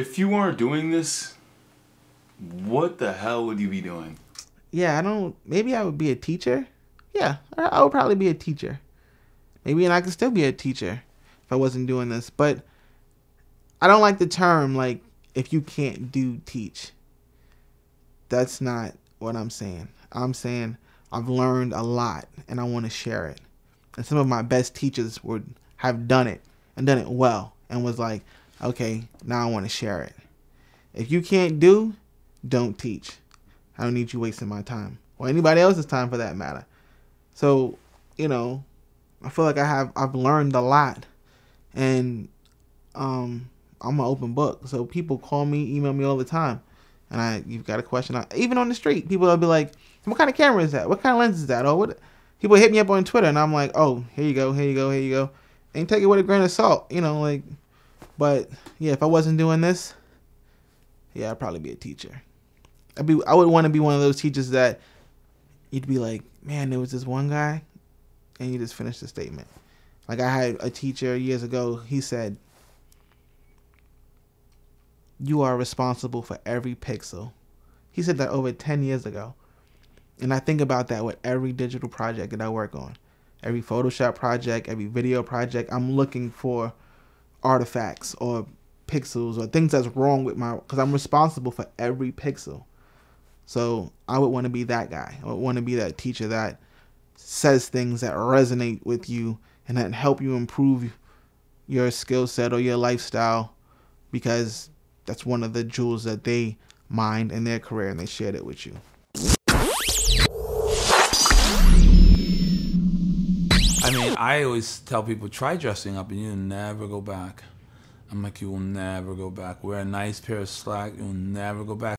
If you weren't doing this, what the hell would you be doing? Yeah, I don't. Maybe I would be a teacher. Yeah, I would probably be a teacher. Maybe and I could still be a teacher if I wasn't doing this. But I don't like the term like if you can't do teach. That's not what I'm saying. I'm saying I've learned a lot and I want to share it. And some of my best teachers would have done it and done it well and was like, okay, now I want to share it. If you can't do, don't teach. I don't need you wasting my time or anybody else's time for that matter. So, you know, I feel like I have I've learned a lot and um I'm an open book. So people call me, email me all the time. And I you've got a question I, even on the street, people will be like, What kind of camera is that? What kind of lens is that? Or what people hit me up on Twitter and I'm like, Oh, here you go, here you go, here you go. And take it with a grain of salt, you know, like but yeah, if I wasn't doing this, yeah, I'd probably be a teacher. I'd be I would want to be one of those teachers that you'd be like, Man, there was this one guy and you just finish the statement. Like I had a teacher years ago, he said, You are responsible for every pixel. He said that over 10 years ago. And I think about that with every digital project that I work on. Every Photoshop project, every video project, I'm looking for artifacts or pixels or things that's wrong with my because I'm responsible for every pixel. So I would want to be that guy. I would want to be that teacher that says things that resonate with you and that help you improve your skill set or your lifestyle because that's one of the jewels that they mined in their career and they shared it with you. I always tell people try dressing up and you'll never go back. I'm like, you will never go back. Wear a nice pair of slack, you'll never go back.